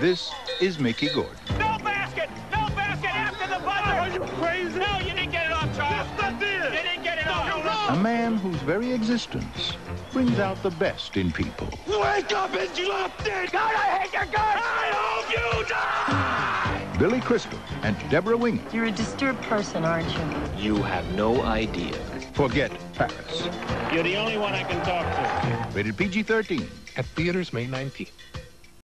This is Mickey Gordon. No basket! No basket after the buzzer! Are you crazy? No, you didn't get it off, Charles. Yes, I did. You didn't get it off. A man whose very existence brings out the best in people. Wake up, interrupted! God, I hate your guts! I hope you die! Billy Crystal and Debra Winger. You're a disturbed person, aren't you? You have no idea. forget Paris. You're the only one I can talk to. Rated PG-13. At theaters May 19th.